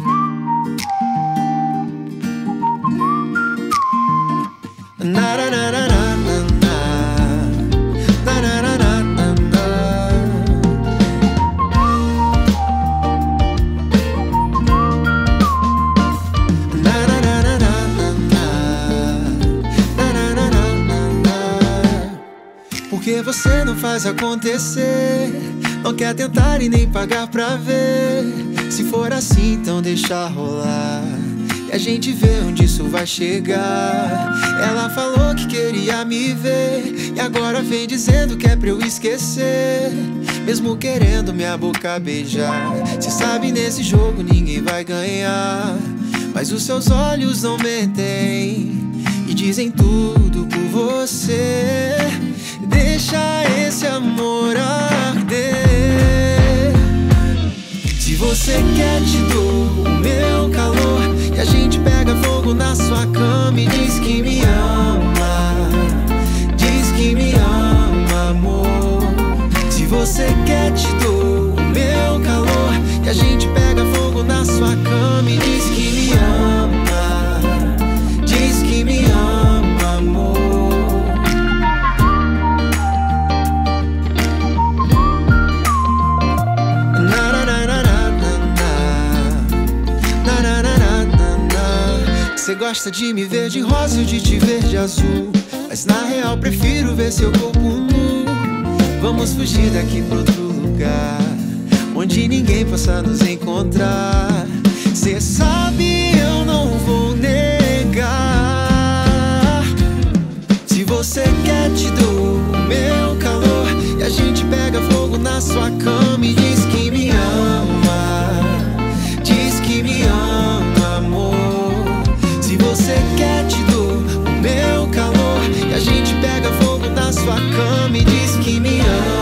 Na, na, na, na, na, na, na. Na, na, na, na, na, na. Na, na, na, na, na, na, na. Na, na, na, na, na, na. Por que você não faz acontecer? Não quer tentar e nem pagar pra ver. Se for assim, então deixa rolar. E a gente vê onde isso vai chegar. Ela falou que queria me ver. E agora vem dizendo que é pra eu esquecer. Mesmo querendo minha boca beijar. Cê sabe, nesse jogo ninguém vai ganhar. Mas os seus olhos não mentem. E dizem tudo por você. Deixa esse amor arder. Você quer, te dou o meu calor. E a gente pega fogo na sua cama e diz que me ama. Diz que me ama, amor. Se você quer, te dou o meu calor. E a gente pega fogo na sua cama e diz na. Cê gosta de me ver de rosa e de te ver de azul. Mas na real prefiro ver seu corpo nu. Vamos fugir daqui pra outro lugar. Onde ninguém possa nos encontrar. Cê sabe please keep me up.